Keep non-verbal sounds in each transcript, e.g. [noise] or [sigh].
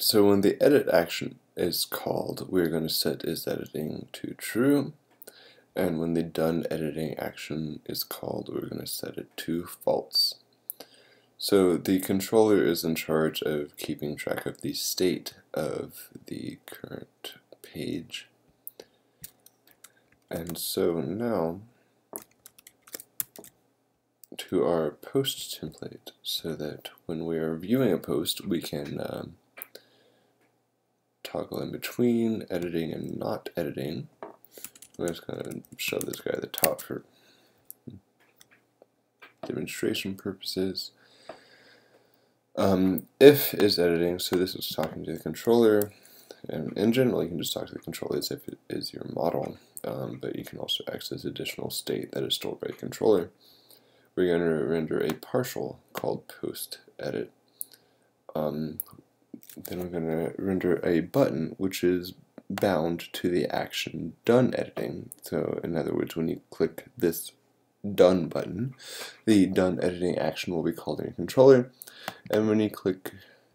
Alright, so when the edit action is called, we're going to set is editing to true. And when the done editing action is called, we're going to set it to false. So the controller is in charge of keeping track of the state of the current page. And so now to our post template so that when we are viewing a post we can um, toggle in between editing and not editing. I'm just going to shove this guy at the top for demonstration purposes. Um, if is editing, so this is talking to the controller, and in general you can just talk to the controller as if it is your model, um, but you can also access additional state that is stored by the controller. We're going to render a partial called post edit. Um, then I'm going to render a button which is bound to the action done editing. So in other words, when you click this done button, the done editing action will be called in your controller. And when you click,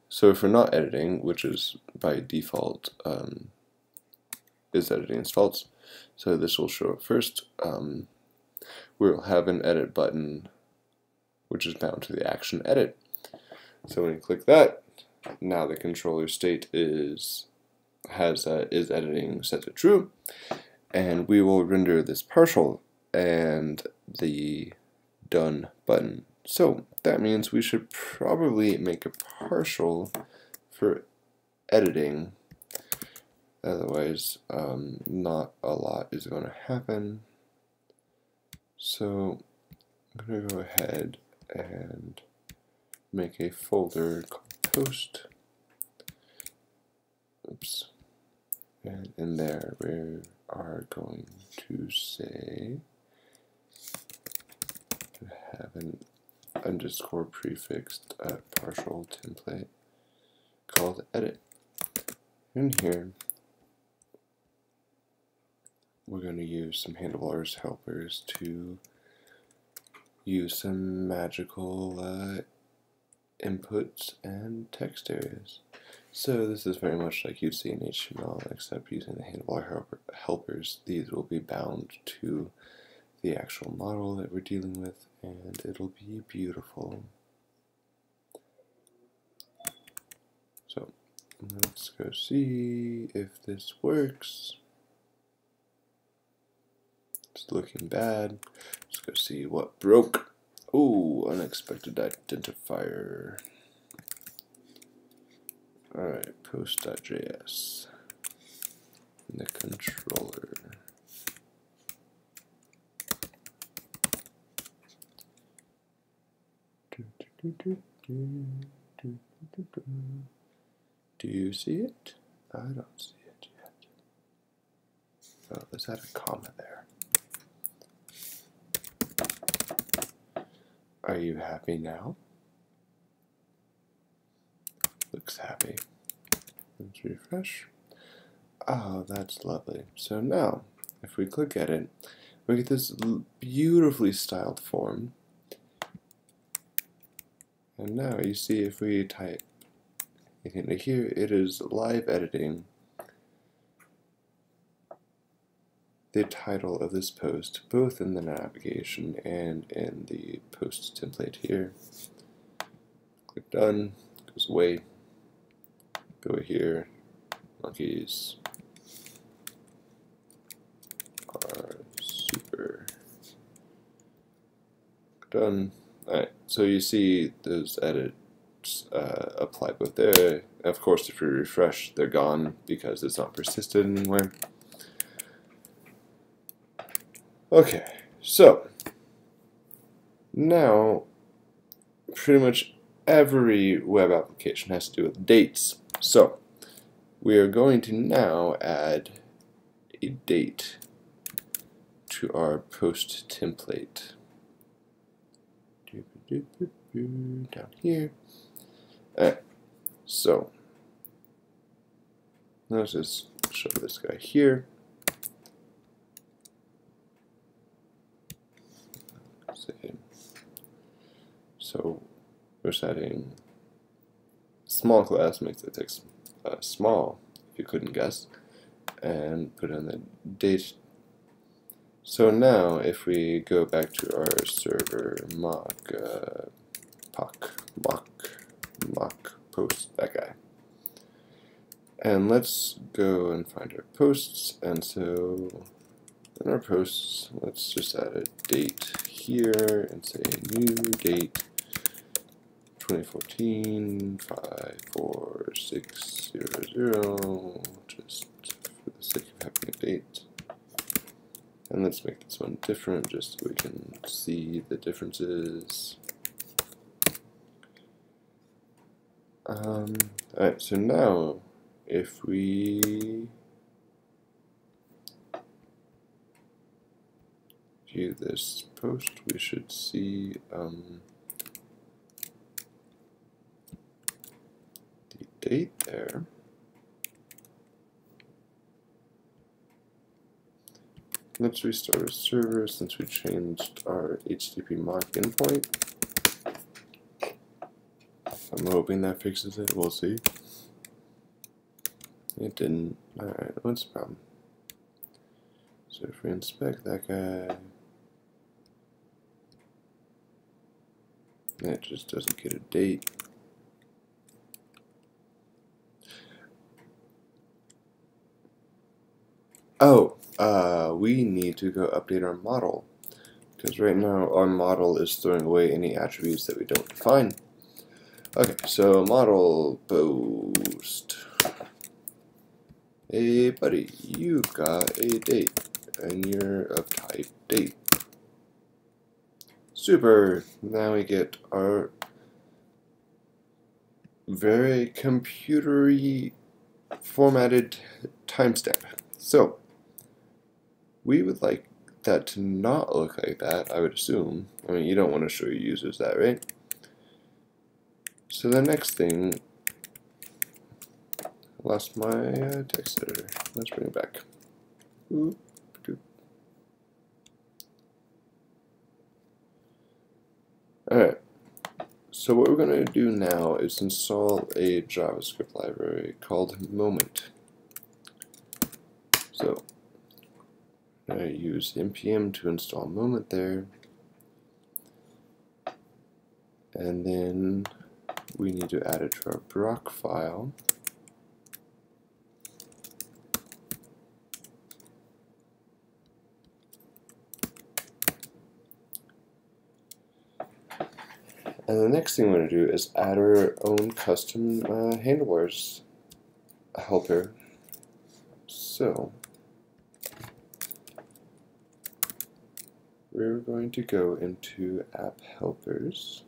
so for not editing, which is by default, um, is editing false. So this will show up first. Um, we'll have an edit button which is bound to the action edit. So when you click that, now the controller state is has uh, is editing set to true, and we will render this partial and the done button. So that means we should probably make a partial for editing. Otherwise, um, not a lot is going to happen. So I'm going to go ahead and make a folder called post. Oops. And in there we are going to say have an underscore prefixed uh, partial template called edit. In here we're going to use some handlebars helpers to use some magical uh, inputs and text areas. So this is very much like you'd see in HTML, except using the handlebar helper helpers. These will be bound to the actual model that we're dealing with, and it'll be beautiful. So let's go see if this works. It's looking bad. Let's go see what broke. Oh, unexpected identifier. Alright, post.js. The controller. Do you see it? I don't see it yet. Oh, there's that a comma there. Are you happy now? Looks happy. Let's refresh. Oh, that's lovely. So now, if we click at it, we get this beautifully styled form. And now you see if we type into here, it is live editing the title of this post, both in the navigation and in the post template here. Click done, goes away, go here, monkeys are super done. Alright, so you see those edits uh, apply both there. Of course, if you refresh, they're gone because it's not persisted anywhere. Okay, so now pretty much every web application has to do with dates. So we are going to now add a date to our post template. Down here. So let's just show this guy here. So we're setting small class makes it takes uh, small, if you couldn't guess, and put in the date. So now, if we go back to our server mock, uh, mock, mock post, that guy. And let's go and find our posts, and so in our posts, let's just add a date here and say new date 2014 54600 just for the sake of having a date. And let's make this one different just so we can see the differences. Um, Alright, so now if we view this post, we should see um, the date there. Let's restart our server since we changed our HTTP mock endpoint. I'm hoping that fixes it. We'll see. It didn't. Alright, what's the problem? So if we inspect that guy, it just doesn't get a date. Oh, uh, we need to go update our model. Because right now our model is throwing away any attributes that we don't define. Okay, so model post. Hey buddy, you've got a date, and you're of type date. Super, now we get our very computery formatted timestamp. So, we would like that to not look like that, I would assume. I mean, you don't want to show your users that, right? So the next thing, lost my uh, text editor. Let's bring it back. Alright, so what we're going to do now is install a JavaScript library called Moment. So I use npm to install Moment there. And then we need to add it to our Brocfile. And the next thing we're going to do is add our own custom uh, handlebars helper. So, we're going to go into app helpers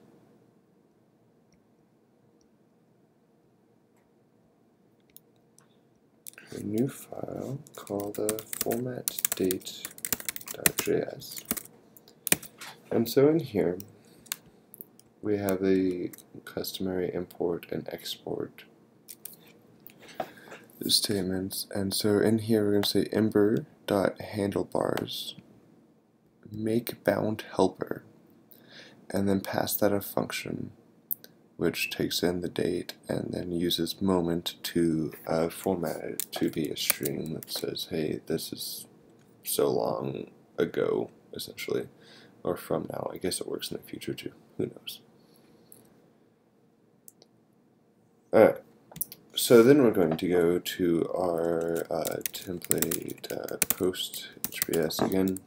a new file called uh, formatdate.js and so in here we have the customary import and export statements. And so in here we're going to say ember.handlebars make bound helper and then pass that a function which takes in the date and then uses moment to uh, format it to be a string that says hey this is so long ago essentially or from now. I guess it works in the future too. Who knows alright so then we're going to go to our uh, template uh, post HBS again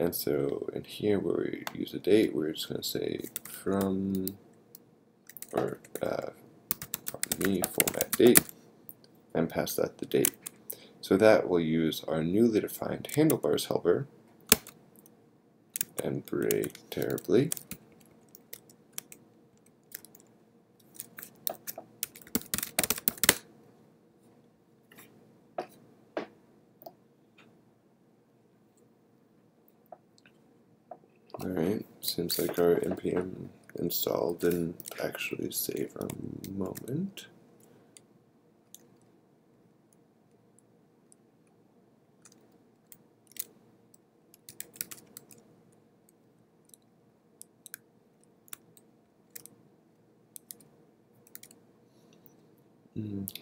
and so in here where we use a date, we're just going to say from, or uh, me, format date, and pass that the date. So that will use our newly defined handlebars helper and break terribly. Alright, seems like our npm install didn't actually save our moment. Mm.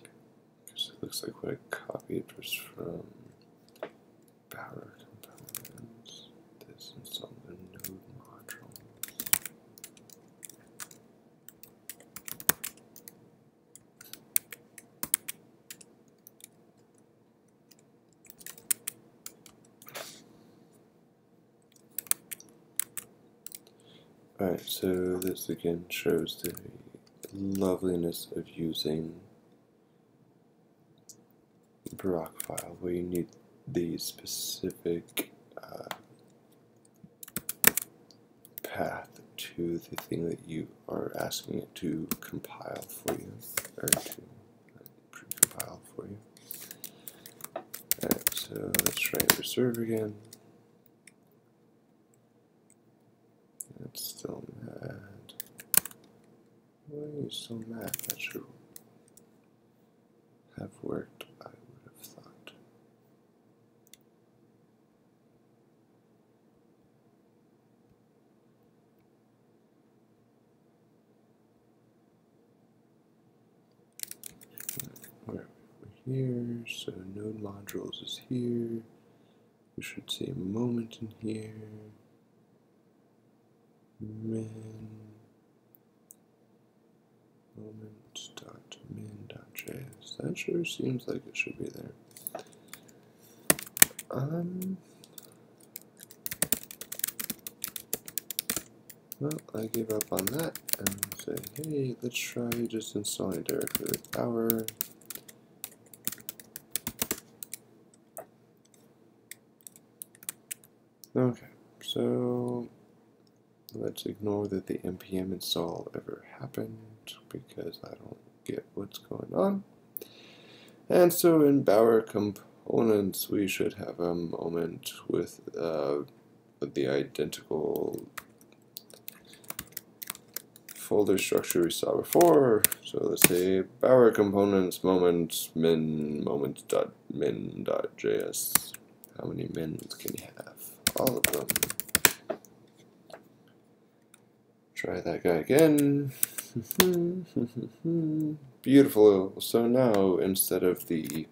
looks like what I copied was from Bower Components. This and some of the node modules. Alright, so again shows the loveliness of using the Brocfile where you need the specific uh, path to the thing that you are asking it to compile for you, or to pre-compile for you. Alright, so let's try reserve again. It's still mad. Why you so mad? That should have worked, I would have thought. Where we're here, so node modules is here. We should see a moment in here. Min moment dot min dot js. That sure seems like it should be there. Um. Well, I give up on that and say, hey, let's try just installing directly with Bower. Okay, so let's ignore that the npm install ever happened because I don't get what's going on. And so in Bower components, we should have a moment with uh, the identical folder structure we saw before. So let's say Bower components moment min moment dot min dot js. How many mins can you have? All of them. Try that guy again. [laughs] Beautiful. So now instead of the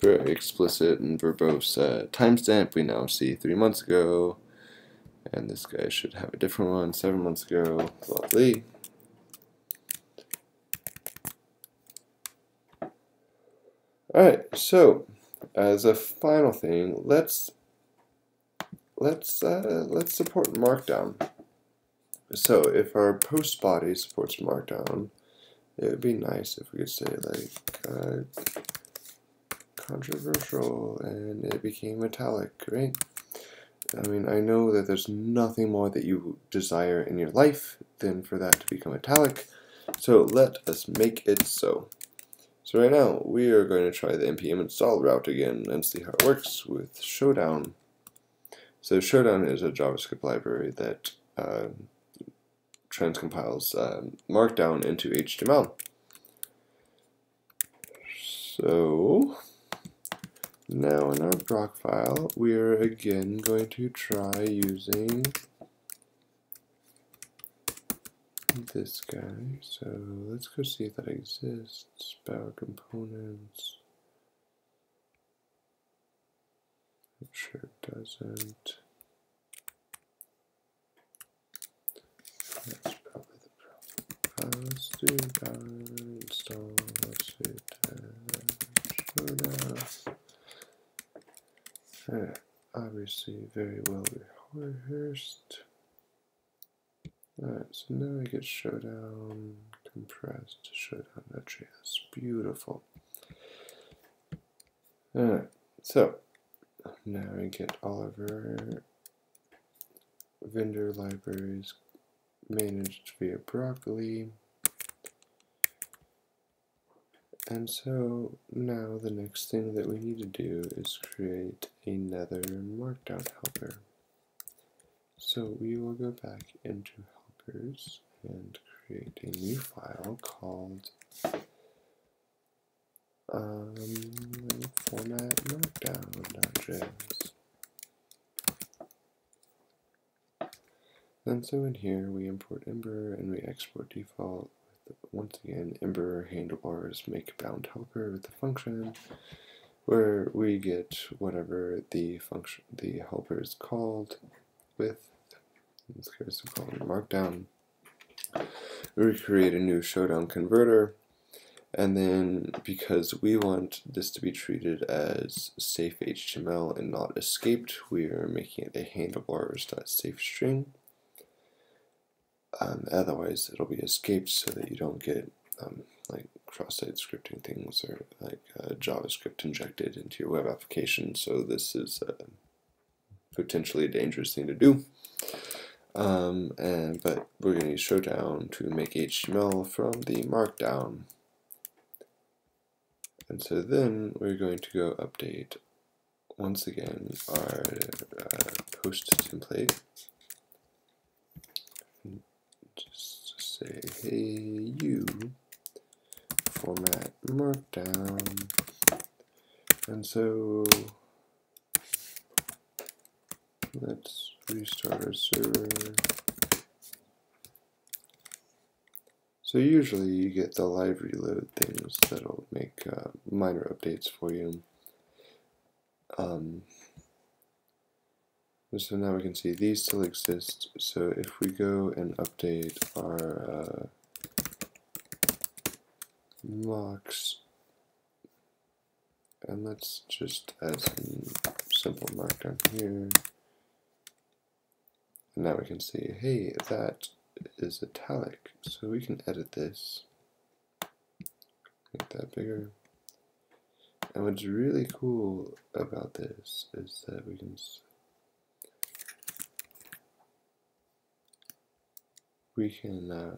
very explicit and verbose uh, timestamp, we now see three months ago. And this guy should have a different one, seven months ago. Lovely. Alright, so as a final thing, let's let's uh, let's support Markdown. So if our post body supports Markdown, it would be nice if we could say like uh, controversial and it became italic, right? I mean, I know that there's nothing more that you desire in your life than for that to become italic. So let us make it so. So right now, we are going to try the npm install route again and see how it works with Showdown. So Showdown is a JavaScript library that uh, transcompiles uh, Markdown into HTML. So now in our Brocfile, we are again going to try using this guy. So let's go see if that exists. Bower components. I'm sure it doesn't. That's probably Uh, let's do install. Let's do showdown. Alright, obviously very well rehearsed. Alright, so now we get Showdown compressed Showdown.js. Beautiful. Alright, so now we get all of our vendor libraries managed via Broccoli. And so now the next thing that we need to do is create another markdown helper. So we will go back into helpers and create a new file called um, format markdown.js. And so in here we import Ember and we export default with once again, Ember handlebars make bound helper with the function where we get whatever the function the helper is called with in this case we call it markdown. We create a new showdown converter and then because we want this to be treated as safe HTML and not escaped, we are making it a handlebars.safe string. Um, otherwise, it'll be escaped so that you don't get um, like cross-site scripting things or like uh, JavaScript injected into your web application. So this is potentially a dangerous thing to do. Um, and but we're going to use Showdown to make HTML from the Markdown. And so then we're going to go update once again our uh, post template just say, hey, you, format markdown, and so let's restart our server. So usually you get the live reload things that'll make uh, minor updates for you. Um, so now we can see these still exist. So if we go and update our uh, mocks, and let's just add some simple markdown here. And now we can see, hey, that is italic. So we can edit this, make that bigger. And what's really cool about this is that we can we can uh,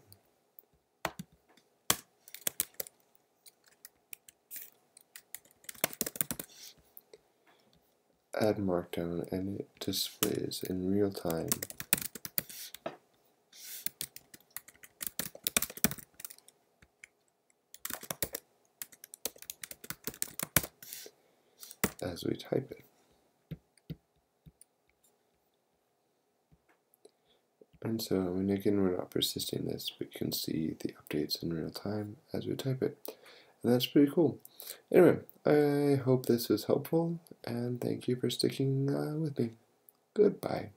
add markdown and it displays in real time as we type it. And so, again, we're not persisting this, we can see the updates in real time as we type it. And that's pretty cool. Anyway, I hope this was helpful, and thank you for sticking uh, with me. Goodbye.